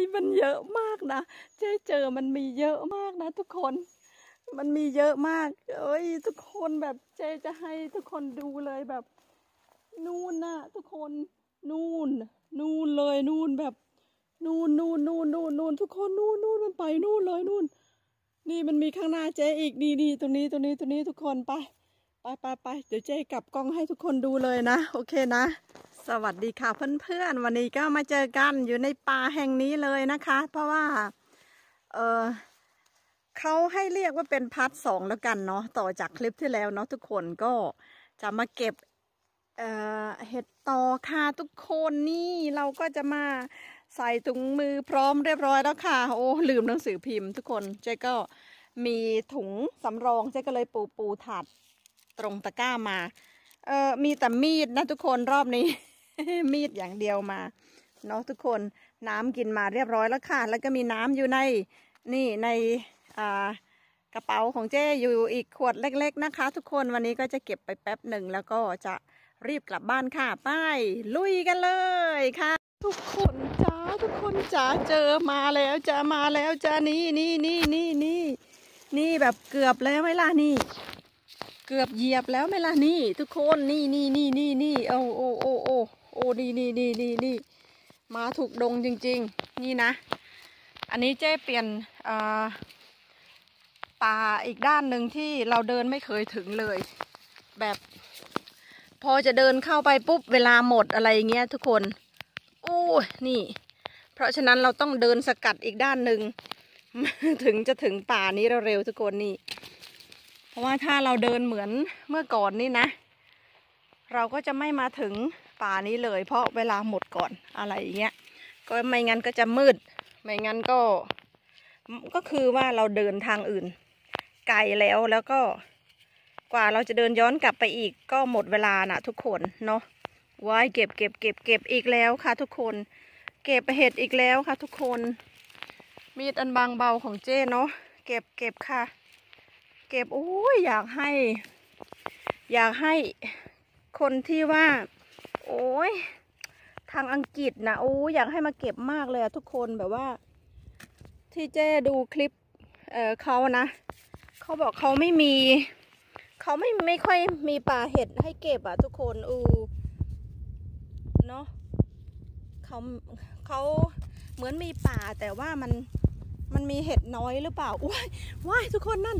ยมันเยอะมากนะเจ๊เจอมันมีเยอะมากนะ ทุกคน มันมีเยอะมาก เอ้ย ทุกคนแบบเจ๊จะให้ทุกคนดูเลยแบบ นู่นน่ะทุกคนนู่น นู่นเลยนู่นแบบนู่นนู่นนู่นนู่นนู่นทุกคนนู่นนู่นมันไปนู่นเลยนู่น นี่มันมีข้างหน้าเจ๊อีกนี่นี่ตรงนี้ตรงนี้ตรงนี้ทุกคนไปไปไปไปเดี๋ยวเจ๊กลับกล้องให้ทุกคนดูเลยนะ โอเคนะ สวัสดีค่ะเพื่อนๆ วันนี้ก็มาเจอกันอยู่ในป่าแห่งนี้เลยนะคะ เพราะว่า เออเขาให้เรียกว่าเป็น part สองแล้วกันเนาะต่อจากคลิปที่แล้วเนาะทุกคนก็จะมาเก็บเอ่อเห็ดตอค่ะทุกคนนี่เราก็จะมาใส่ถุงมือพร้อมเรียบร้อยแล้วค่ะ โอ้ลืมหนังสือพิมพ์ทุกคนเจ๊ก็มีถุงสำรองเจ๊ก็เลยปูปูถาดตรงตะกร้ามาเออมีแต่มีดนะทุกคนรอบนี้ มีดอย่างเดียวมาเนาะทุกคนน้ำกินมาเรียบร้อยแล้วค่ะ แล้วก็มีน้ำอยู่ในนี่ในอ่ากระเป๋าของเจ้อยู่อีกขวดเล็ก ๆนะคะ ทุกคนวันนี้ก็จะเก็บไปแป๊บหนึ่งแล้วก็จะรีบกลับบ้านค่ะไปลุยกันเลยค่ะ ทุกคนจ้าทุกคนจ้าเจอมาแล้วจ้ามาแล้วจ้านี่นี่นี่นี่นี่นี่แบบเกือบแล้วไหมล่ะนี่ เกือบเหยียบแล้วไหมล่ะนี่ ทุกคนนี่นี่นี่นี่นี่โอ้โอ้โอ้โอ้ โอ้นี่นี่นี่นี่นี่มาถูกดงจริง ๆ นี่นะ อันนี้เจ๊เปลี่ยนป่าอีกด้านหนึ่งที่เราเดินไม่เคยถึงเลย แบบ พอจะเดินเข้าไปปุ๊บเวลาหมดอะไรเงี้ยทุกคนโอ้นี่ เพราะฉะนั้นเราต้องเดินสกัดอีกด้านหนึ่งถึงจะถึงป่านี้เร็วๆทุกคนนี่ เพราะว่าถ้าเราเดินเหมือนเมื่อก่อนนี่นะ เราก็จะไม่มาถึงป่านี้เลย เพราะเวลาหมดก่อนอะไรอย่างเงี้ยก็ไม่งั้นก็จะมืด ไม่งั้นก็ ก็คือว่าเราเดินทางอื่น ไกลแล้วแล้วก็ กว่าเราจะเดินย้อนกลับไปอีกก็หมดเวลานะทุกคนเนาะว้ายเก็บเก็บเก็บเก็บอีกแล้วค่ะ ทุกคน เก็บเห็ดอีกแล้วค่ะ ทุกคน มีดอันบางเบาของเจ้เนาะเก็บเก็บค่ะ เก็บโอ้ยอยากให้ อยากให้ คนที่ว่า โอ้ยทางอังกฤษนะโอ้อยากให้มาเก็บมากเลยทุกคนแบบว่า ที่เจ้ดูคลิปเออเขานะเขาบอกเขาไม่มีเขาไม่ไม่ค่อยมีป่าเห็ดให้เก็บอะทุกคนอูเนาะเขาเขาเหมือนมีป่าแต่ว่ามันมันมีเห็ดน้อยหรือเปล่าว้ายว้ายทุกคนนั่น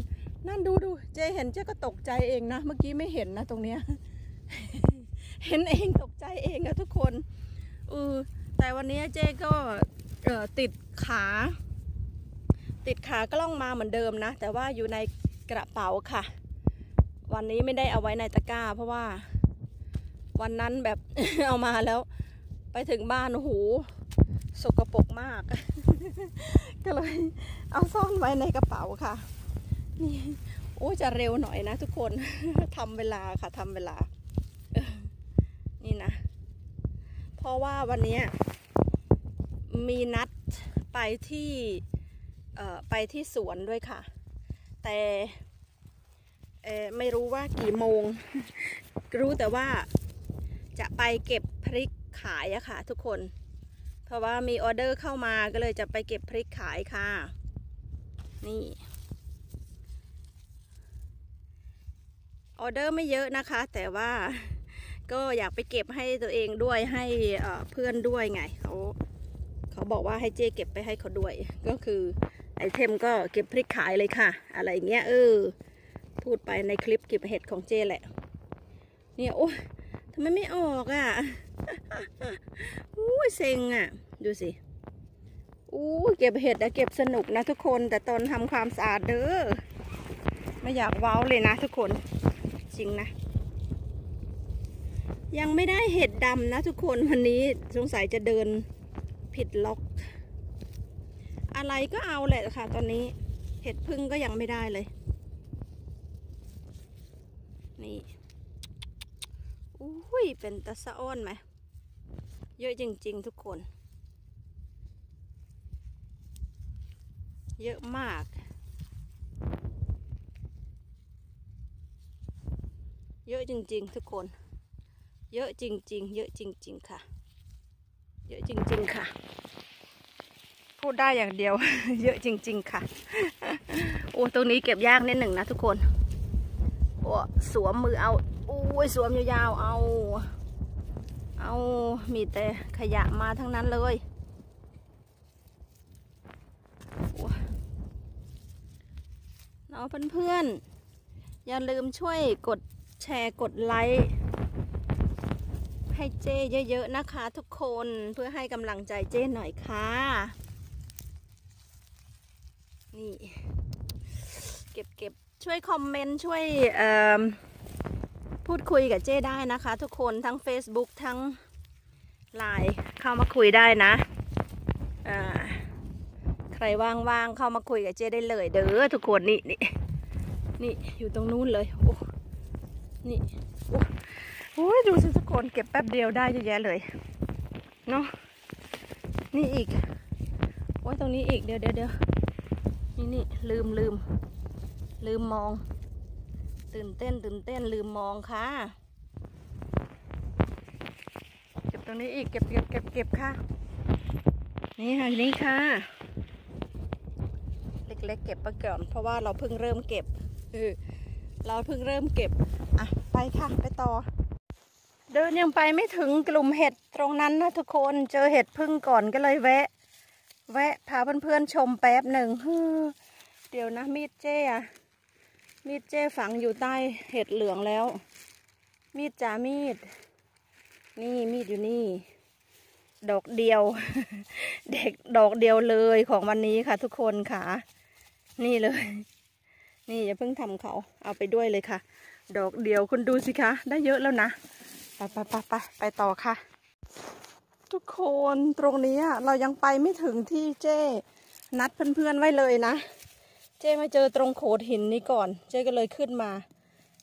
นั่นดูดูเจเห็นเจ๊ก็ตกใจเองนะ เมื่อกี้ไม่เห็นนะตรงเนี้ย เห็นเองตกใจเองอะทุกคนเออแต่วันนี้เจ๊ก็ติดขา ติดขากล้องมาเหมือนเดิมนะ แต่ว่าอยู่ในกระเป๋าค่ะ วันนี้ไม่ได้เอาไว้ในตะกร้า เพราะว่าวันนั้นแบบเอามาแล้ว ไปถึงบ้านโอ้โหสกปรกมาก ก็เลยเอาซ่อนไว้ในกระเป๋าค่ะ นี่โอ้จะเร็วหน่อยนะทุกคนทำเวลาค่ะทำเวลา นี่นะ เพราะว่าวันนี้มีนัดไปที่ไปที่สวนด้วยค่ะ แต่ไม่รู้ว่ากี่โมง รู้แต่ว่าจะไปเก็บพริกขายอะค่ะทุกคน เพราะว่ามีออเดอร์เข้ามาก็เลยจะไปเก็บพริกขายค่ะ นี่ออเดอร์ไม่เยอะนะคะ แต่ว่า ก็อยากไปเก็บให้ตัวเองด้วยให้เพื่อนด้วยไงเขาเขาบอกว่าให้เจเก็บไปให้เขาด้วย ก็คือไอเทมก็เก็บพริกขายเลยค่ะ อะไรเงี้ยเออ พูดไปในคลิปเก็บเห็ดของเจแหละ เนี่ยโอ้ยทำไมไม่ออกอะอู้ยเซ็งอะ ดูสิอู้เก็บเห็ดนะเก็บสนุกนะทุกคนแต่ตอนทำความสะอาดเด้อไม่อยากว้าวเลยนะทุกคน จริงนะ ยังไม่ได้เห็ดดำนะทุกคนวันนี้สงสัยจะเดินผิดล็อก อะไรก็เอาแหละค่ะ ตอนนี้เห็ดพึ่งก็ยังไม่ได้เลย นี่อุ้ยเป็นตะสะอ้อนไหม เยอะจริง ๆ ทุกคน เยอะมากเยอะจริง ๆ ทุกคน เยอะจริง ๆ เยอะจริง ๆ ค่ะ เยอะจริง ๆ ค่ะ พูดได้อย่างเดียว เยอะจริง ๆ ค่ะ โอ้ตรงนี้เก็บยากนิดหนึ่งนะทุกคนโอ้สวมมือเอาโอ้ยสวมยาวๆเอา เอามีแต่ขยะมาทั้งนั้นเลยโอ้เนาะเพื่อนๆอย่าลืมช่วยกดแชร์กดไลค์ ให้เจ้เยอะๆนะคะ ทุกคนเพื่อให้กำลังใจเจ้หน่อยค่ะ นี่เก็บเก็บช่วยคอมเมนต์ช่วยพูดคุยกับเจ้ได้นะคะ ทุกคนทั้ง Facebook ทั้งไลน์เข้ามาคุยได้นะใครว่างๆเข้ามาคุยกับเจ้ได้เลยเด้อทุกคนนี่นี่นี่อยู่ตรงนู้นเลยโอ้นี่โอ้ อ้ยดูสิทุกคนเก็บแป๊บเดียวได้เยอะแยะเลยเนาะนี่อีกโอ้ยตรงนี้อีกเดี๋ยวเดี๋ยวเดี๋ยวนี่นี่ลืมลืมลืมมอง ตื่นเต้นตื่นเต้นลืมมองค่ะ เก็บตรงนี้อีกเก็บเก็บเก็บเก็บค่ะ นี่ค่ะนี่ค่ะ เล็กๆเก็บไปก่อนเพราะว่าเราเพิ่งเริ่มเก็บเออเราเพิ่งเริ่มเก็บอะไปค่ะ ไปต่อ เดินยังไปไม่ถึงกลุ่มเห็ดตรงนั้นนะทุกคนเจอเห็ดพึ่งก่อนก็เลยแวะ แวะพาเพื่อนๆชมแป๊บหนึ่งเดี๋ยวนะมีดเจ้อะมีดเจ้ฝังอยู่ใต้เห็ดเหลืองแล้ว มีดจ่ามีด นี่มีดอยู่นี่ ดอกเดียว เด็กดอกเดียวเลยของวันนี้ค่ะ ทุกคนค่ะ นี่เลย นี่อย่าเพิ่งทำเขาเอาไปด้วยเลยค่ะ ดอกเดียวคุณดูสิคะ ได้เยอะแล้วนะ ไปไปไปไปไปต่อค่ะ ทุกคนตรงนี้เรายังไปไม่ถึงที่เจ้นัดเพื่อนๆไว้เลยนะ เจ้มาเจอตรงโขดหินนี้ก่อน เจ้ก็เลยขึ้นมา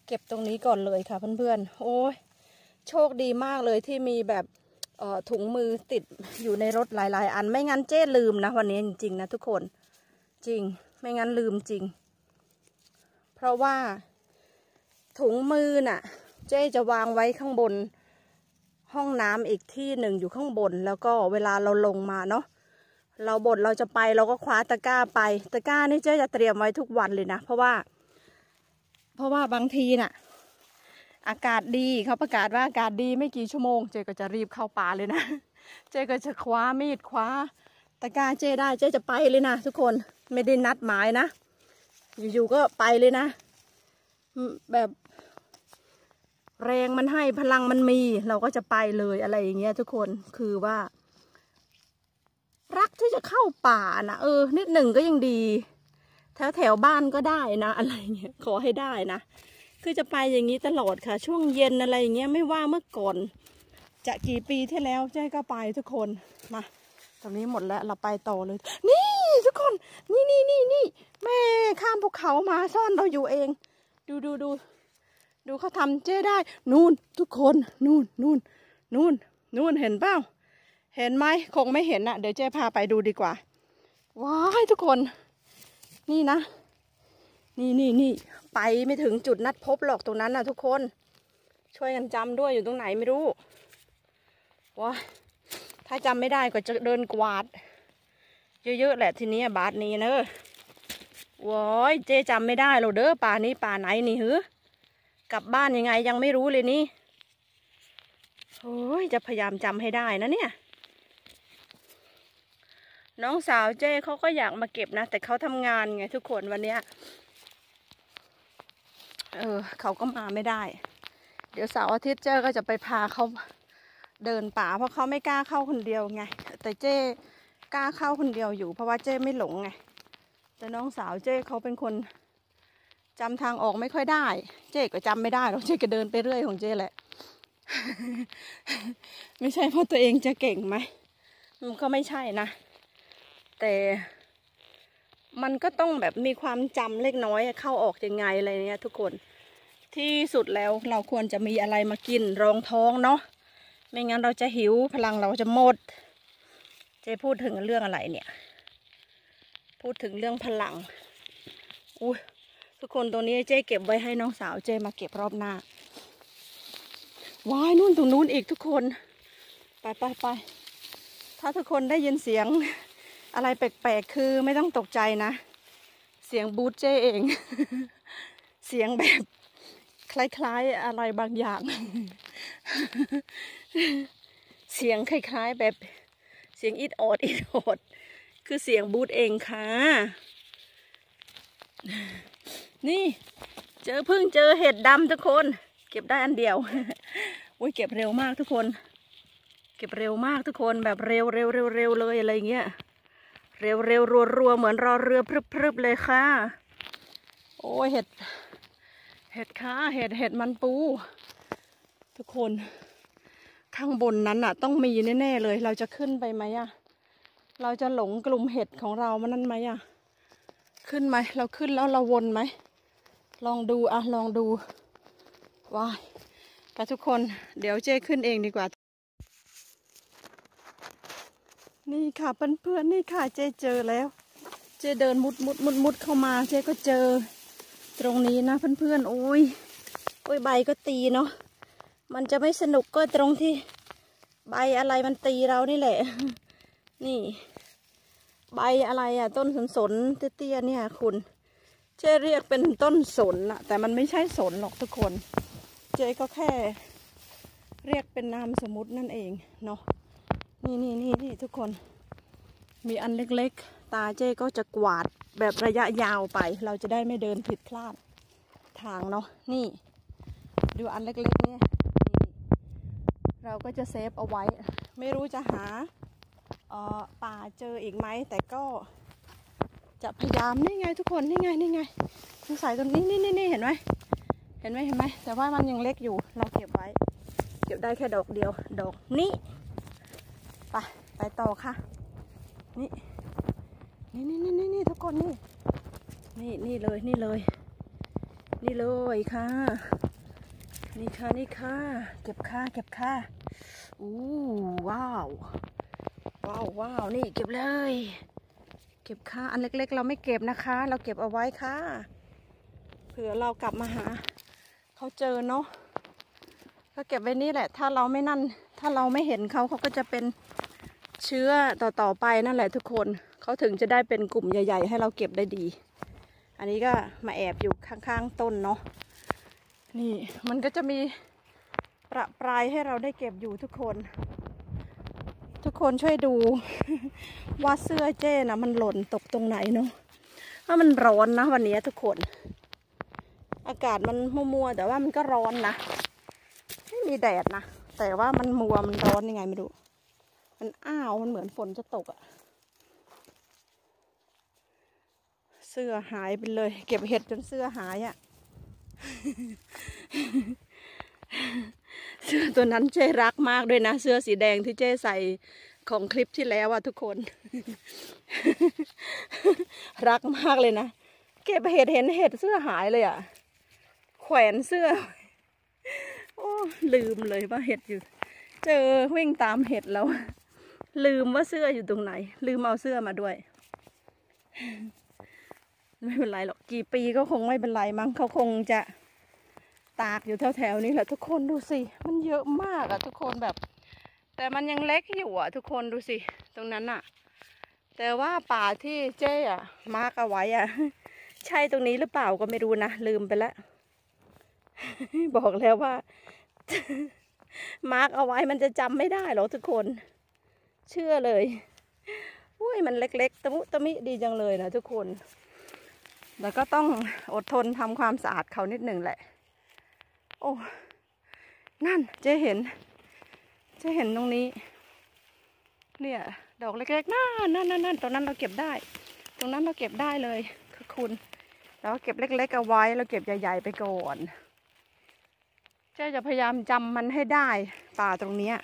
เก็บตรงนี้ก่อนเลยค่ะเพื่อนๆ โอ้ยโชคดีมากเลยที่มีแบบถุงมือติดอยู่ในรถหลาย ๆ อันไม่งั้นเจ้ลืมนะ วันนี้จริงๆนะทุกคน จริงไม่งั้นลืมจริง เพราะว่าถุงมือน่ะ เจ๊จะวางไว้ข้างบน ห้องน้ำอีกที่หนึ่งอยู่ข้างบน แล้วก็เวลาเราลงมาเนาะเราบดเราจะไปเราก็คว้าตะกร้าไป ตะกร้านี่เจ๊จะเตรียมไว้ทุกวันเลยนะ เพราะว่า เพราะว่าบางทีน่ะ อากาศดีเขาประกาศว่าอากาศดีไม่กี่ชั่วโมง เจ๊ก็จะรีบเข้าป่าเลยนะ เจ๊ก็จะคว้ามีดคว้า ตะกร้าเจ๊ได้เจ๊จะไปเลยนะทุกคนไม่ได้นัดหมายนะ อยู่ๆก็ไปเลยนะ แบบ แรงมันให้พลังมันมี เราก็จะไปเลยอะไรอย่างเงี้ยทุกคนคือว่า รักที่จะเข้าป่านะเออ นิดหนึ่งก็ยังดี แถวแถวบ้านก็ได้นะอะไรเงี้ยขอให้ได้นะคือจะไปอย่างนี้ตลอดค่ะ ช่วงเย็นอะไรอย่างเงี้ยไม่ว่าเมื่อก่อน จะกี่ปีที่แล้วเจ๊ก็ไปทุกคนมาตรงนี้หมดแล้วเราไปต่อเลย นี่ทุกคน นี่นี่นี่นี่แม่ข้ามภูเขามาซ่อนเราอยู่เอง ดูดูดู ดูเขาทำเจ้ได้ นู่นทุกคนนู่นนู่นนู่นนู่นเห็นเปล่าเห็นไหมคงไม่เห็นอะเดี๋ยวเจ้พาไปดูดีกว่า ว้ายทุกคน นี่นะ นี่นี่นี่ไปไม่ถึงจุดนัดพบหรอกตรงนั้นนะทุกคน ช่วยกันจำด้วยอยู่ตรงไหนไม่รู้ว้าถ้าจำไม่ได้ก็จะเดินกวาด เยอะๆแหละทีนี้บาทนี้เนอะว้ายเจ๊จำไม่ได้หรอกเด้อป่านี้ป่าไหนนี่หือ กลับบ้านยังไงยังไม่รู้เลยนี่โอ้ยจะพยายามจำให้ได้นะเนี่ย น้องสาวเจ้เขาก็อยากมาเก็บนะ แต่เขาทำงานไงทุกคนวันเนี้ยเออเขาก็มาไม่ได้ เดี๋ยวเสาร์อาทิตย์เจ้ก็จะไปพาเขาเดินป่า เพราะเขาไม่กล้าเข้าคนเดียวไง แต่เจ้กล้าเข้าคนเดียวอยู่ เพราะว่าเจ้ไม่หลงไง แต่น้องสาวเจ้เขาเป็นคน จำทางออกไม่ค่อยได้ เจ๊ก็จำไม่ได้หรอกเจ๊ก็เดินไปเรื่อยของเจ๊แหละ ไม่ใช่เพราะตัวเองจะเก่งไหมมันก็ไม่ใช่นะ แต่มันก็ต้องแบบมีความจำเล็กน้อยเข้าออกยังไงอะไรเนี้ยทุกคนที่สุดแล้วเราควรจะมีอะไรมากินรองท้องเนาะไม่งั้นเราจะหิวพลังเราจะหมด เจ๊พูดถึงเรื่องอะไรเนี่ย พูดถึงเรื่องพลังอุ้ย ทุกคนตัวนี้เจ๊เก็บไว้ให้น้องสาวเจ๊มาเก็บรอบหน้าว้ายนู่นตรงนู้นอีกทุกคน ไปไปไปถ้าทุกคนได้ยินเสียงอะไรแปลกๆคือไม่ต้องตกใจนะ เสียงบูทเจเอง เสียงแบบคล้ายๆอะไรบางอย่าง เสียงคล้ายๆแบบเสียงอิดออดอิดออดคือเสียงบูทเองค่ะ นี่ เจอพิ่งเจอเห็ดดำทุกคน เก็บได้อันเดียวโอ้ยเก็บเร็วมากทุกคน เก็บเร็วมากทุกคนแบบเร็วเร็วเร็วเร็วเลยอะไรเงี้ยเร็วเร็วรัวรัวเหมือนรอเรือพรึบพรึบเลยค่ะ โอ้ยเห็ด เห็ดค่ะเห็ดเห็ดมันปู ทุกคนข้างบนนั้นอะต้องมีแน่ๆเลย เราจะขึ้นไปไหมอะเราจะหลงกลุ่มเห็ดของเรามันนั่นไหมอะขึ้นไหมเราขึ้นแล้วเราวนไหม ลองดูอะลองดูว้ายไปทุกคนเดี๋ยวเจ้ขึ้นเองดีกว่า นี่ค่ะเพื่อนๆนี่ค่ะเจ้เจอแล้ว เจ้เดินมุดมุดมุดมุดเข้ามา เจ้ก็เจอ ตรงนี้นะเพื่อนๆโอ้ยโอ้ยใบก็ตีเนาะมันจะไม่สนุกก็ตรงที่ใบอะไรมันตีเรานี่แหละ นี่ ใบอะไรอะต้นสนสนๆเตี้ยๆเนี่ยคุณ เจเรียกเป็นต้นสนอะแต่มันไม่ใช่สนหรอกทุกคน เจก็แค่ เรียกเป็นนามสมมตินั่นเองเนาะนี่นี่นี่นี่ทุกคน มีอันเล็กๆ ตาเจ้ก็จะกวาดแบบระยะยาวไป เราจะได้ไม่เดินผิดพลาดทางเนาะนี่ ดูอันเล็กๆเนี่ยเราก็จะเซฟเอาไว้ ไม่รู้จะหาเออป่าเจออีกไหมแต่ก็ จะพยายามนี่ไงทุกคนนี่ไงนี่ไงสงสัยตรงนี้นี่นี่นี่เห็นไหมเห็นไหมเห็นไหมแต่ว่ามันยังเล็กอยู่เราเก็บไว้ เก็บได้แค่ดอกเดียว ดอกนี้ไปไปต่อค่ะ นี่นี่นี่นี่นี่นี่ทุกคนนี่ นี่นี่เลยนี่เลย นี่เลยค่ะ นี่ค่ะนี่ค่ะ เก็บค่าเก็บค่าอู้ว้าว ว้าวว้าวนี่เก็บเลย เก็บค่าอันเล็กๆ เราไม่เก็บนะคะ เราเก็บเอาไว้ค่ะ เผื่อเรากลับมาหาเขาเจอเนาะก็เก็บไว้นี่แหละ ถ้าเราไม่นั่น ถ้าเราไม่เห็นเขาเขาก็จะเป็นเชื้อต่อๆไปนั่นแหละทุกคนเขาถึงจะได้เป็นกลุ่มใหญ่ ๆ ให้เราเก็บได้ดี อันนี้ก็มาแอบอยู่ข้างๆต้นเนาะนี่มันก็จะมีประปรายให้เราได้เก็บอยู่ทุกคน คนช่วยดู ว่าเสื้อเจ้นะมันหล่นตกตรงไหนเนาะว่ามันร้อนนะวันนี้ทุกคน อากาศมันมัวๆแต่ว่ามันก็ร้อนนะไม่มีแดดนะแต่ว่ามันมัวมันร้อนยังไงไม่รู้มันอ้าวมันเหมือนฝนจะตกอะเสื้อหายไปเลย เก็บเห็ดจนเสื้อหายอะ เสื้อตัวนั้นเจ๊รักมากด้วยนะ เสื้อสีแดงที่เจ๊ใส่ของคลิปที่แล้วอะทุกคน รักมากเลยนะ เก็บเห็ดเห็นเห็ดเสื้อหายเลยอะแขวนเสื้อ โอ้ลืมเลยว่าเห็ดอยู่ เจอวิ่งตามเห็ดแล้ว ลืมว่าเสื้ออยู่ตรงไหน ลืมเอาเสื้อมาด้วย ไม่เป็นไรหรอก กี่ปีก็คงไม่เป็นไรมั้งเขาคงจะ ตากอยู่แถวๆนี้แหละทุกคนดูสิ มันเยอะมากอะทุกคนแบบ แต่มันยังเล็กอยู่อะทุกคนดูสิ ตรงนั้นอะแต่ว่าป่าที่เจ๊อะมาร์กเอาไว้อะใช่ตรงนี้หรือเปล่าก็ไม่รู้นะ ลืมไปแล้ว บอกแล้วว่า มาร์กเอาไว้มันจะจำไม่ได้หรอกทุกคน เชื่อเลยอุ้ยมันเล็กๆ ตะมุตะมิดีจังเลยนะทุกคน แล้วก็ต้องอดทนทำความสะอาดเขานิดหนึ่งแหละ โอ้นั่นเจ๊เห็นเจ๊เห็นตรงนี้ เนี่ย ดอกเล็กๆนั่นนั่นนั่นนั่นตรงนั้นเราเก็บได้ ตรงนั้นเราเก็บได้เลยคือคุณเราเก็บเล็กๆเอาไว้เราเก็บใหญ่ ๆ ไปก่อนเจ๊จะพยายามจำมันให้ได้ป่าตรงเนี้ย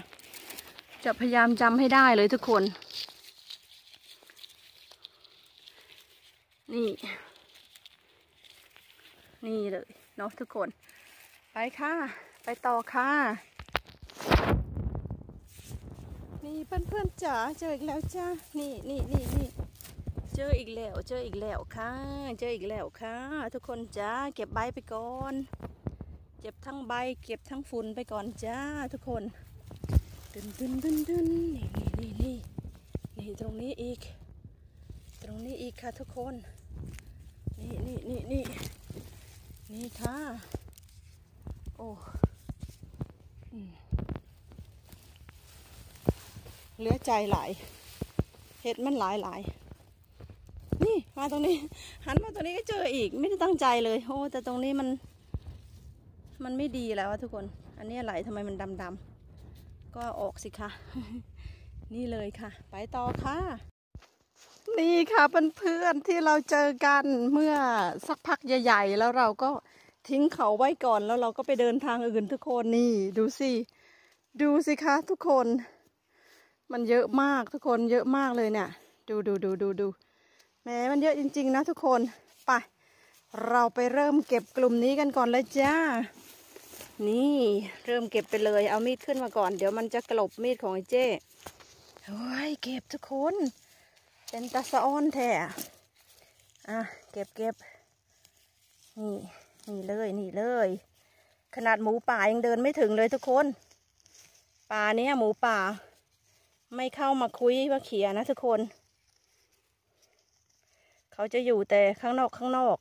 จะพยายามจำให้ได้เลยทุกคน นี่ นี่เลยเนาะทุกคน ไปค่ะ ไปต่อค่ะ นี่เพื่อนๆจ๋าเจออีกแล้วจ้านี่นี่นี่นี่เจออีกแล้ว เจออีกแล้วค่ะ เจออีกแล้วค่ะ ทุกคนจ้าเก็บใบไปก่อน เก็บทั้งใบ เก็บทั้งฝุ่นไปก่อนจ้า ทุกคนดึนดึนดึนดึนนี่นี่นี่นี่นี่ตรงนี้อีก ตรงนี้อีกค่ะทุกคน นี่นี่นี่นี่นี่ค่ะ เหลือใจหลาย เห็ดมันหลายหลาย นี่มาตรงนี้ หันมาตรงนี้ก็เจออีก ไม่ได้ตั้งใจเลย โอ้แต่ตรงนี้มัน มันไม่ดีแล้วอะทุกคน อันนี้อะไรทำไมมันดำดำๆก็อออกสิคะ นี่เลยค่ะ ไปต่อค่ะ นี่ค่ะเพื่อนๆที่เราเจอกันเมื่อสักพักใหญ่ๆ แล้วเราก็ ทิ้งเขาไว้ก่อนแล้วเราก็ไปเดินทางอื่นทุกคนนี่ ดูสิ ดูสิคะทุกคน มันเยอะมากทุกคนเยอะมากเลยเนี่ย ดูดูดูดูดูแหมมันเยอะจริง ๆ นะทุกคนไปเราไปเริ่มเก็บกลุ่มนี้กันก่อนเลยจ้า นี่เริ่มเก็บไปเลยเอามีดขึ้นมาก่อน เดี๋ยวมันจะกลบมีดของไอ้เจ้เฮ้ยเก็บทุกคน เป็นตาสะอ้อนแท้อะอะเก็บเก็บนี่ นี่เลยนี่เลย ขนาดหมูป่ายังเดินไม่ถึงเลยทุกคน ป่าเนี้ยหมูป่า ไม่เข้ามาคุยมาเขียนะทุกคน เขาจะอยู่แต่ข้างนอกข้างนอก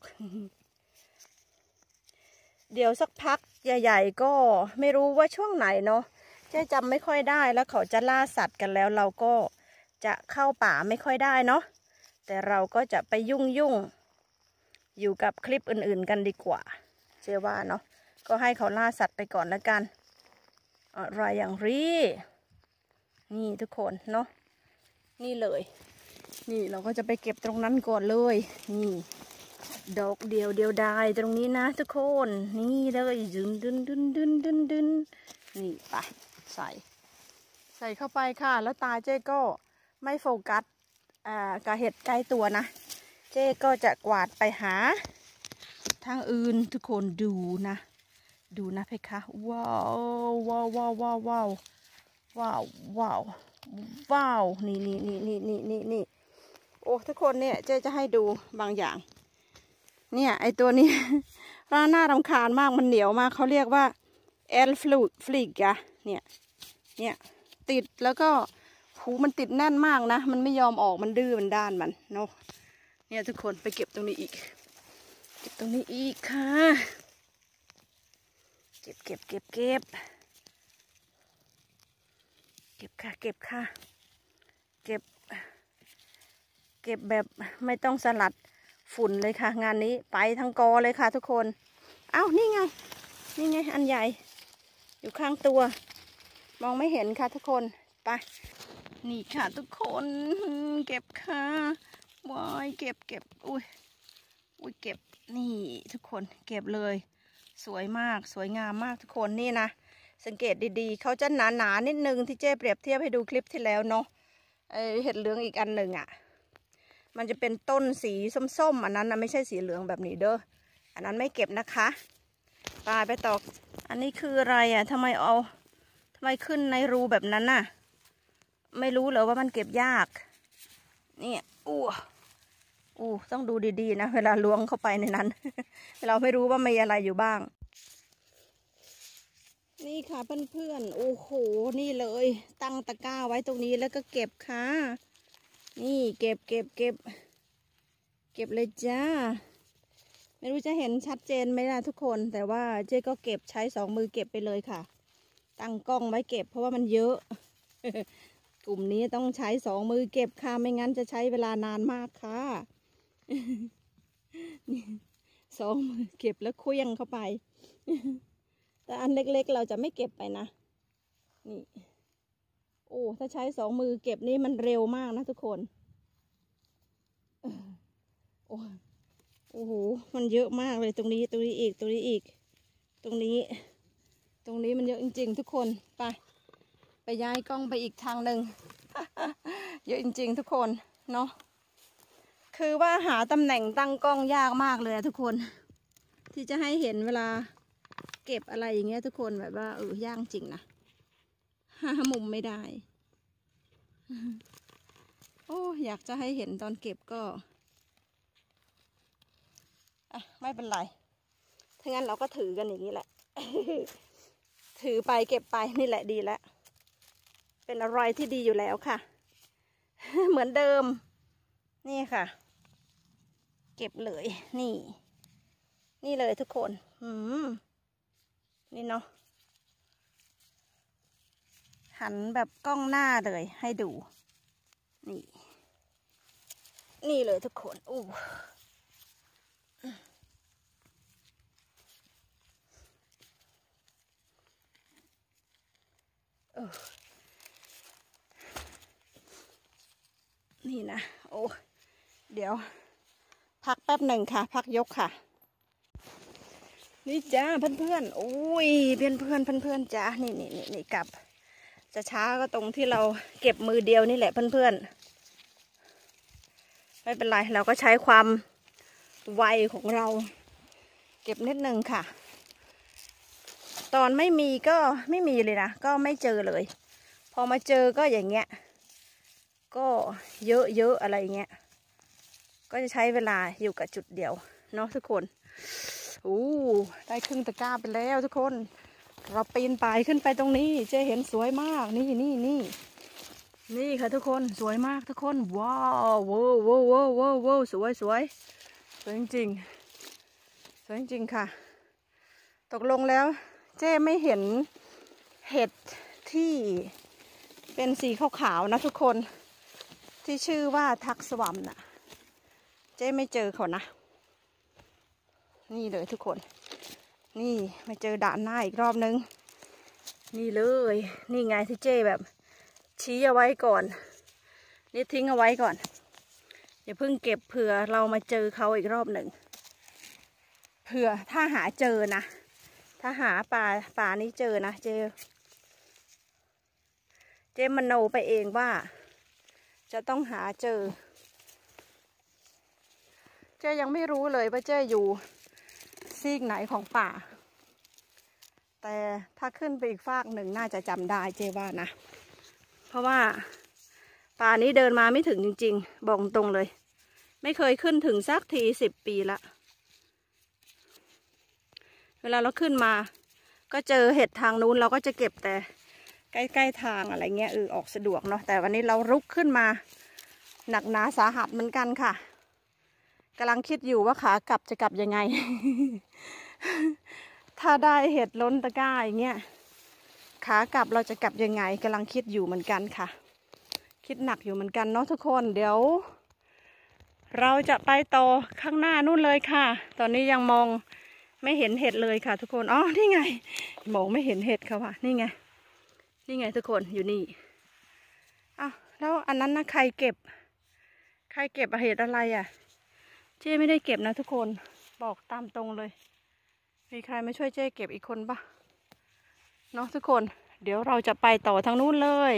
เดี๋ยวสักพักใหญ่ ๆ ก็ไม่รู้ว่าช่วงไหนเนาะเจ๊จำไม่ค่อยได้แล้วเขาจะล่าสัตว์กันแล้วเราก็จะเข้าป่าไม่ค่อยได้เนาะแต่เราก็จะไปยุ่งยุ่ง อยู่กับคลิปอื่นๆกันดีกว่า เจว่าเนาะก็ให้เขาล่าสัตว์ไปก่อนแล้วกันอะไรอย่างรีนี่ทุกคนเนาะนี่เลย นี่เราก็จะไปเก็บตรงนั้นก่อนเลย นี่ ดอกเดียวเดียวดายตรงนี้นะทุกคน นี่เลยดึนดึนดึนดึนดึนดึนนี่ไปใส่ ใส่เข้าไปค่ะ แล้วตาเจ๊ก็ไม่โฟกัสอ่ากระเห็ดใกล้ตัวนะ เจ๊ก็จะกวาดไปหา ทางอื่นทุกคนดูนะ ดูนะเพคะว้าวว้าวว้าวว้าวว้าวว้าวว้าวว้าวนี่นี่นี่นี่นี่นี่นี่โอ้ทุกคนเนี่ยเจ๊จะให้ดูบางอย่าง เนี่ยไอตัวนี้ร้านน่ารำคาญมากมันเหนียวมากเขาเรียกว่าแอลฟลูฟลิกอะเนี่ยเนี่ยติดแล้วก็หูมันติดแน่นมากนะ มันไม่ยอมออกมันดื้อมันด้านมันเนาะ เนี่ยทุกคนไปเก็บตรงนี้อีก เก็บตรงนี้อีกค่ะ เก็บเก็บเก็บเก็บเก็บค่ะ เก็บค่ะ เก็บ เก็บแบบไม่ต้องสลัดฝุ่นเลยค่ะ งานนี้ไปทั้งกอเลยค่ะทุกคน เอ้านี่ไง นี่ไง อันใหญ่ อยู่ข้างตัว มองไม่เห็นค่ะทุกคน ไป นี่ค่ะทุกคน เก็บค่ะ วายเก็บเก็บอุ้ยอุ้ยเก็บนี่ทุกคนเก็บเลย สวยมากสวยงามมากทุกคนนี่นะสังเกตดีๆ เขาจะหนาๆนนิดนึงที่เจ๊เปรียบเทียบให้ดูคลิปที่แล้วเนาะไอเห็ดเหลืองอีกอันหนึ่งอะ่ะ มันจะเป็นต้นสีส้มๆ อันนั้นนะไม่ใช่สีเหลืองแบบนี้เด้ออันนั้นไม่เก็บนะคะไปไปต่ออันนี้คืออะไรอะทำไมเอาทำไมขึ้นในรูแบบนั้นน่ะ ไม่รู้เหรอว่ามันเก็บยากนี่อู้ อู้ต้องดูดีๆนะ เวลาล้วงเข้าไปในนั้น เราไม่รู้ว่ามีอะไรอยู่บ้าง นี่ค่ะเพื่อนๆ โอ้โห นี่เลย ตั้งตะกร้าไว้ตรงนี้แล้วก็เก็บค่ะ นี่เก็บเก็บเก็บ เก็บเลยจ้า ไม่รู้จะเห็นชัดเจนไหมนะทุกคน แต่ว่าเจ๊ก็เก็บใช้สองมือเก็บไปเลยค่ะ ตั้งกล้องไว้เก็บ เพราะว่ามันเยอะกลุ่มนี้ต้องใช้สองมือเก็บค่ะ ไม่งั้นจะใช้เวลานานมากค่ะ สองมือเก็บแล้วเคลี้ยงเข้าไป แต่อันเล็กๆเราจะไม่เก็บไปนะ นี่ โอ้ ถ้าใช้สองมือเก็บนี่มันเร็วมากนะทุกคน โอ้โอ้โห มันเยอะมากเลยตรงนี้ ตรงนี้อีก ตรงนี้อีก ตรงนี้ ตรงนี้มันเยอะจริง ๆ ทุกคน ไป ไปย้ายกล้องไปอีกทางหนึ่ง เยอะจริง ๆ ทุกคน เนาะ คือว่าหาตำแหน่งตั้งกล้องยากมากเลยทุกคน ที่จะให้เห็นเวลาเก็บอะไรอย่างเงี้ยทุกคนแบบว่าเออยางจริงนะหามุมไม่ได้ โอ้อยากจะให้เห็นตอนเก็บก็อะไม่เป็นไร ถ้างั้นเราก็ถือกันอย่างนี้แหละ ถือไปเก็บไปนี่แหละดีแล้ว เป็นอะไรที่ดีอยู่แล้วค่ะ เหมือนเดิม นี่ค่ะ เก็บเลย นี่ นี่เลยทุกคนอืมนี่เนาะหันแบบกล้องหน้าเลยให้ดู นี่ นี่เลยทุกคนอู้นี่นะ โอ้ เดี๋ยว แป๊บหนึ่งค่ะ พักยกค่ะ นี่จ้าเพื่อนๆโอ้ยเพื่อนเพื่อนเพื่อนเพื่อนจ้านี่นี่นี่นี่กลับ จะช้าก็ตรงที่เราเก็บมือเดียวนี่แหละเพื่อนๆไม่เป็นไรเราก็ใช้ความไวของเรา เก็บนิดนึงค่ะ ตอนไม่มีก็ไม่มีเลยนะก็ไม่เจอเลย พอมาเจอก็อย่างเงี้ย ก็เยอะเยอะอะไรเงี้ย ก็จะใช้เวลาอยู่กับจุดเดียวเนาะทุกคนอู้ได้ครึ่งตะกร้าไปแล้วทุกคน เราปีนป่ายขึ้นไปตรงนี้เจ๊เห็นสวยมากนี่นี่นี่นี่ค่ะทุกคนสวยมากทุกคนว้าวว้าวว้าวว้าวว้าวว้าวสวยสวยสวยจริงๆสวยจริงค่ะ ตกลงแล้วเจ๊ไม่เห็นเห็ดที่เป็นสีขาวๆนะทุกคนที่ชื่อว่าทักสวัมน่ะ จ๊ไม่เจอเขานะ นี่เลยทุกคน นี่มาเจอด่านหน้าอีกรอบนึง นี่เลย นี่ไงที่เจ้แบบ ชี้เอาไว้ก่อน นี่ทิ้งเอาไว้ก่อนอย่าเพิ่งเก็บเผื่อเรามาเจอเขาอีกรอบหนึ่งเผื่อถ้าหาเจอนะ ถ้าหาป่าป่านี้เจอนะเจ เจมโนไปเองว่า จะต้องหาเจอ เจยังไม่รู้เลยว่าเจอยู่ซีกไหนของป่า แต่ถ้าขึ้นไปอีกฟากหนึ่งน่าจะจำได้เจว่านะ เพราะว่าป่านี้เดินมาไม่ถึงจริง ๆบอกตรงเลย ไม่เคยขึ้นถึงสักทีสิบปีละ เวลาเราขึ้นมา ก็เจอเห็ดทางนู้นเราก็จะเก็บแต่ใกล้ๆทางอะไรเงี้ยเออออกสะดวกเนาะแต่วันนี้เรารุกขึ้นมา หนักหนาสาหัสเหมือนกันค่ะ กำลังคิดอยู่ว่าขากลับจะกลับยังไง ถ้าได้เห็ดล้นตะกร้าอย่างเงี้ย ขากลับเราจะกลับยังไงกำลังคิดอยู่เหมือนกันค่ะ คิดหนักอยู่เหมือนกันเนาะทุกคนเดี๋ยว เราจะไปต่อข้างหน้านู่นเลยค่ะ ตอนนี้ยังมองไม่เห็นเห็ดเลยค่ะ ทุกคน อ๋อ นี่ไง มองไม่เห็นเห็ดค่ะว่ะ นี่ไง นี่ไงทุกคน อยู่นี่อ้าวแล้วอันนั้นนะใครเก็บ ใครเก็บเห็ดอะไรอะ เจ้ไม่ได้เก็บนะทุกคนบอกตามตรงเลย มีใครมาช่วยเจ้เก็บอีกคนปะเนาะทุกคน เดี๋ยวเราจะไปต่อทางนู้นเลย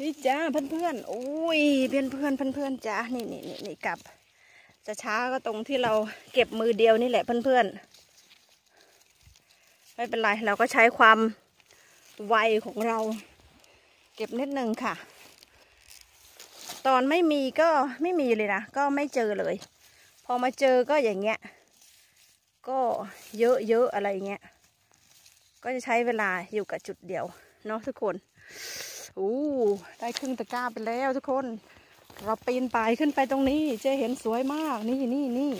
นี่จ้าเพื่อนๆโอ้ยเพื่อนเพื่อนเพื่อนเพื่อนจ้านี่นี่นี่นี่กลับ จะช้าก็ตรงที่เราเก็บมือเดียวนี่แหละเพื่อนๆไม่เป็นไรเราก็ใช้ความไวของเรา เก็บนิดนึงค่ะ ตอนไม่มีก็ไม่มีเลยนะ ก็ไม่เจอเลย พอมาเจอก็อย่างเงี้ย ก็เยอะเยอะอะไรเงี้ย ก็จะใช้เวลาอยู่กับจุดเดียวเนาะทุกคนอู้ได้ครึ่งตะกร้าไปแล้วทุกคน เราปีนป่ายขึ้นไปตรงนี้จะเห็นสวยมาก นี่นี่นี่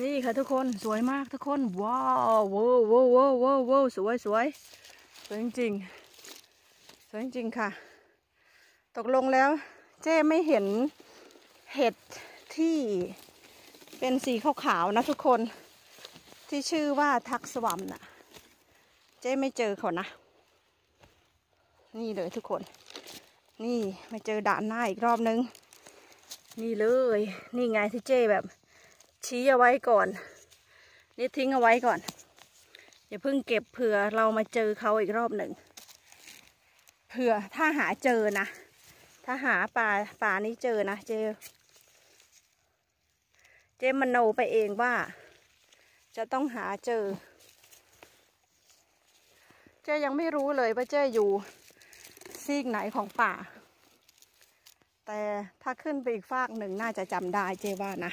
นี่ค่ะทุกคนสวยมากทุกคน ว้าวว้าวว้าวว้าวว้าวว้าสวยสวยสวยจริงๆสวยจริงๆค่ะ ตกลงแล้ว เจ้ไม่เห็นเห็ดที่เป็นสีขาวๆนะทุกคนที่ชื่อว่าทักสวัมน่ะ เจ้ไม่เจอเขานะ นี่เลยทุกคน นี่มาเจอด่านหน้าอีกรอบนึง นี่เลย นี่ไงที่เจ้แบบ ชี้เอาไว้ก่อนนี่ทิ้งเอาไว้ก่อนอย่าเพิ่งเก็บเผื่อเรามาเจอเขาอีกรอบหนึ่งเผื่อถ้าหาเจอนะ ถ้าหาป่าป่านี้เจอนะเจ เจมโนไปเองว่า จะต้องหาเจอ เจยังไม่รู้เลยว่าเจอยู่ซีกไหนของป่า แต่ถ้าขึ้นไปอีกฟากหนึ่งน่าจะจำได้เจว่านะ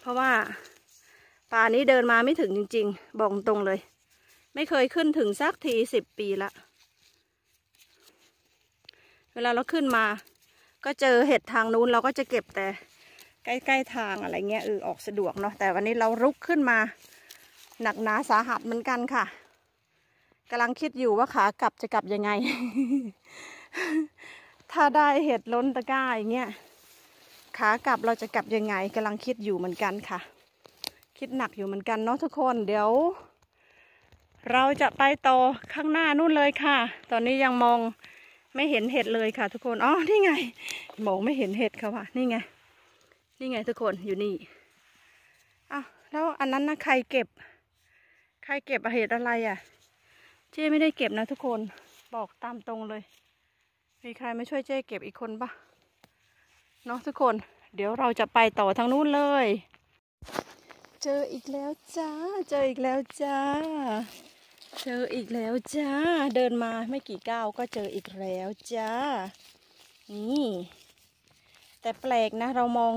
เพราะว่าป่านี้เดินมาไม่ถึงจริง ๆบอกตรงเลย ไม่เคยขึ้นถึงสักทีสิบปีละ เวลาเราขึ้นมา ก็เจอเห็ดทางนู้นเราก็จะเก็บแต่ใกล้ๆทางอะไรเงี้ยเออออกสะดวกเนาะแต่วันนี้เรารุกขึ้นมา หนักหนาสาหัสเหมือนกันค่ะกำลังคิดอยู่ว่าขากลับจะกลับยังไง ถ้าได้เห็ดล้นตะกร้าอย่างเงี้ยขากลับเราจะกลับยังไงกำลังคิดอยู่เหมือนกันค่ะ คิดหนักอยู่เหมือนกันเนาะทุกคนเดี๋ยว เราจะไปต่อข้างหน้านู่นเลยค่ะ ตอนนี้ยังมอง ไม่เห็นเห็ดเลยค่ะ ทุกคนอ๋อนี่ไงมองไม่เห็นเห็ดค่ะว่ะนี่ไง นี่ไงทุกคนอยู่นี่อ้าวแล้วอันนั้นนะใครเก็บ ใครเก็บเห็ดอะไรอะ เจ้ไม่ได้เก็บนะทุกคนบอกตามตรงเลย มีใครมาช่วยเจ้เก็บอีกคนปะเนาะทุกคน เดี๋ยวเราจะไปต่อทางนู้นเลย เจออีกแล้วจ้า เจออีกแล้วจ้า เจออีกแล้วจ้า เดินมาไม่กี่ก้าวก็เจออีกแล้วจ้า นี่ แต่แปลกนะ เรามอง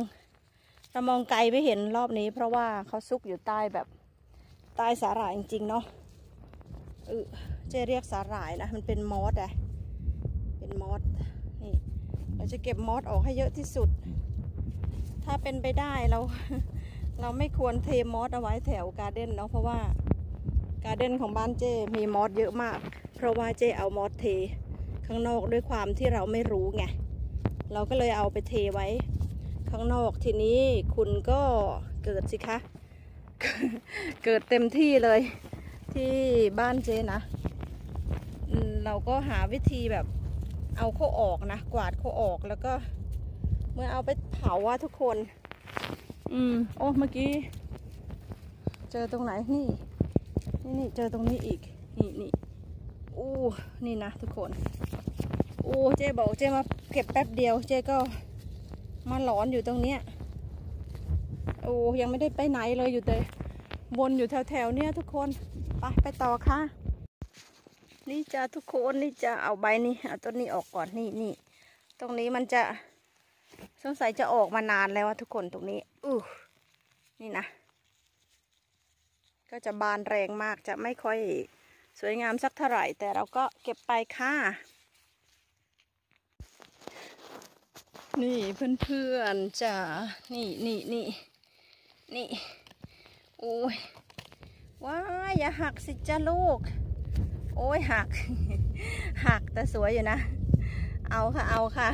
เรามองไกลไม่เห็นรอบนี้ เพราะว่าเขาซุกอยู่ใต้แบบใต้สาหร่ายจริงๆเนาะเออเจะเรียกสาหร่ายนะ มันเป็นมอสอะเป็นมอสนี่ เราจะเก็บมอสออกให้เยอะที่สุด ถ้าเป็นไปได้เรา เราไม่ควรเทมอสเอาไว้แถว garden เนาะเพราะว่า garden ของบ้านเจ๊มีมอสเยอะมาก เพราะว่าเจ๊เอามอสเท ข้างนอกด้วยความที่เราไม่รู้ไง เราก็เลยเอาไปเทไว้ ข้างนอกทีนี้คุณก็เกิดสิคะ เกิดเต็มที่เลยที่บ้านเจนะ เราก็หาวิธีแบบเอาเขาออกนะ กวาดเขาออกแล้วก็ เมื่อเอาไปเผาว่าทุกคน อืม โอ้ เมื่อกี้ เจอตรงไหนนี่ นี่นี่เจอตรงนี้อีก นี่นี่อู้นี่นะทุกคนอู้เจ๊บอกเจ๊มาเก็บแป๊บเดียว เจ๊ก็มาหลอนอยู่ตรงเนี้ยโอ้ยังไม่ได้ไปไหนเลยอยู่แต่วนอยู่แถวๆเนี้ยทุกคนไปไปต่อค่ะ นี่จะทุกคนนี่จะเอาใบนี้เอาต้นนี้ออกก่อนนี่นี่ตรงนี้มันจะสงสัยจะออกมานานแล้วทุกคนตรงนี้อู้นี่นะ ก็จะบานแรงมากจะไม่ค่อยสวยงามสักเท่าไหร่ แต่เราก็เก็บไปค่ะ นี่เพื่อนๆจ้านี่นี่นี่นี่โอ้ยว้ายอย่าหักสิจ้าลูก โอ้ยหัก หักแต่สวยอยู่นะ เอาค่ะเอาค่ะ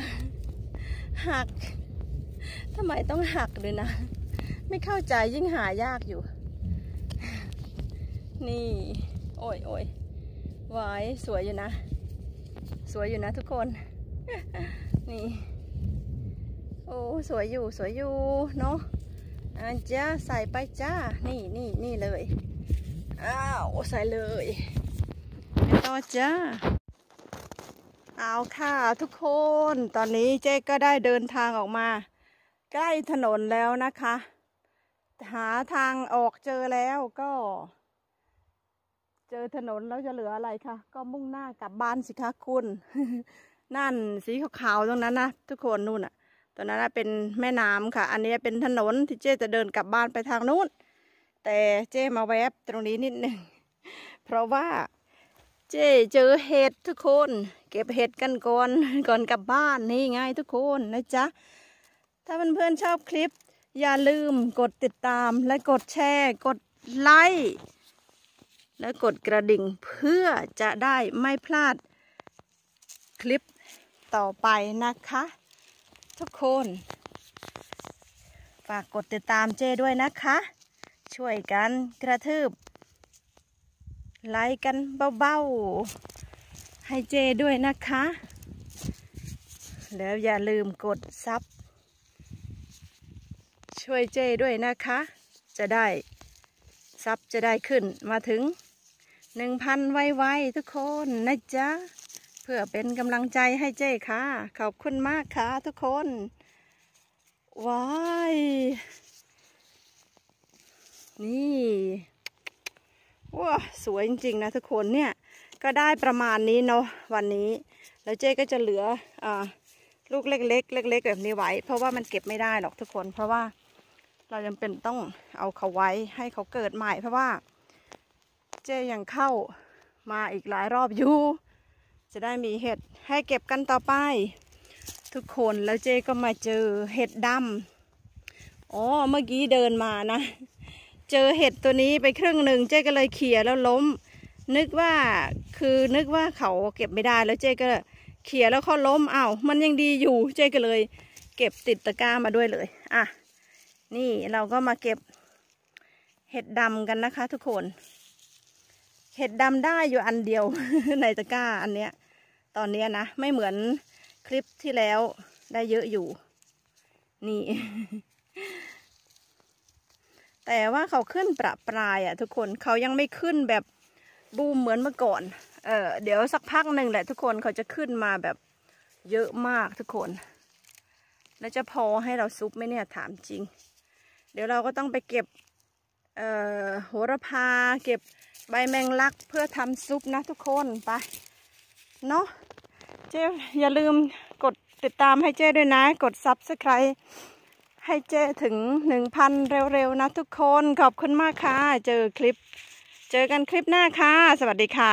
หักทำไมต้องหักเลยนะ ไม่เข้าใจยิ่งหายากอยู่ นี่ โอ้ยโอ้ยวายสวยอยู่นะ สวยอยู่นะทุกคน นี่ โอ้สวยอยู่สวยอยู่เนาะอะจ้าใส่ไปจ้า นี่นี่นี่เลย อ้าวใส่เลยไปต่อจ้า เอาค่ะทุกคน ตอนนี้เจ๊ก็ได้เดินทางออกมา ใกล้ถนนแล้วนะคะ หาทางออกเจอแล้วก็ เจอถนนแล้วจะเหลืออะไรคะก็มุ่งหน้ากลับบ้านสิคะคุณ นั่นสีขาวๆตรงนั้นนะทุกคนนู่นอะตรงนั้นนะเป็นแม่น้ำค่ะ อันนี้เป็นถนนที่เจ๊จะเดินกลับบ้านไปทางนู้น แต่เจ๊มาแวบตรงนี้นิดหนึ่งเพราะว่าเจ๊เจอเห็ดทุกคน เก็บเห็ดกันก่อนก่อนกลับบ้านนี่ไงทุกคนนะจ๊ะถ้าเพื่อนๆชอบคลิป อย่าลืมกดติดตามและกดแชร์ กดไลค์ และกดกระดิ่งเพื่อจะได้ไม่พลาดคลิปต่อไปนะคะ ทุกคน ฝากกดติดตามเจ้ด้วยนะคะ ช่วยกันกระทืบ ไลค์กันเบาๆ ให้เจด้วยนะคะ แล้วอย่าลืมกดซับช่วยเจด้วยนะคะ จะได้ซับจะได้ขึ้นมาถึง หนึ่งพันไวๆทุกคนนะจ๊ะ เพื่อเป็นกำลังใจให้เจ้ค่ะ ขอบคุณมากค่ะทุกคนว้ายนี่ว้าสวยจริงๆนะทุกคนเนี่ย ก็ได้ประมาณนี้เนาะวันนี้ แล้วเจ๊ก็จะเหลืออ่าลูกเล็กๆเล็กๆแบบนี้ไว้ เพราะว่ามันเก็บไม่ได้หรอกทุกคน เพราะว่าเราจำเป็นต้องเอาเขาไว้ให้เขาเกิดใหม่เพราะว่า เจ๊ยังเข้ามาอีกหลายรอบอยู่ จะได้มีเห็ดให้เก็บกันต่อไป ทุกคนแล้วเจ๊ก็มาเจอเห็ดดำอ๋อเมื่อกี้เดินมานะ เจอเห็ดตัวนี้ไปครึ่งหนึ่งเจ๊ก็เลยเขี่ยแล้วล้ม นึกว่าคือนึกว่าเขาเก็บไม่ได้แล้วเจ๊ก็เขี่ยแล้วเขาล้มอ้าวมันยังดีอยู่ เจ๊ก็เลย เก็บติดตะกร้ามาด้วยเลยอะนี่เราก็มาเก็บเห็ดดำกันนะคะทุกคน เห็ดดำได้อยู่อันเดียวในตะกร้าอันเนี้ย ตอนเนี้ยนะไม่เหมือนคลิปที่แล้วได้เยอะอยู่ นี่ แต่ว่าเขาขึ้นประปรายอะ่ะทุกคนเขายังไม่ขึ้นแบบบูมเหมือนเมื่อก่อน เออเดี๋ยวสักพักหนึ่งแหละทุกคนเขาจะขึ้นมาแบบเยอะมากทุกคน แล้วจะพอให้เราซุปไหมเนี่ยถามจริง เดี๋ยวเราก็ต้องไปเก็บ เอ่อโหระพาเก็บ ใบแมงลักเพื่อทำซุปนะทุกคนไปเนาะเจ๊อย่าลืมกดติดตามให้เจ๊ด้วยนะ กด subscribe ให้เจ๊ถึงหนึ่งพันเร็วๆนะทุกคนขอบคุณมากค่ะ เจอคลิป เจอกันคลิปหน้าค่ะ สวัสดีค่ะ